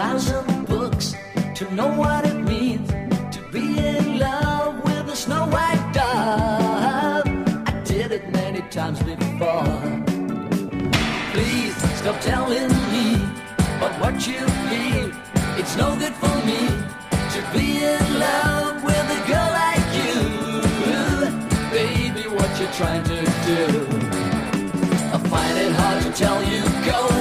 thousand books to know what it means to be in love with a snow white dove. I did it many times before. Please stop telling me about what you feel. It's no good for me to be in love with a girl like you. Baby, what you trying to do? I find it hard to tell you go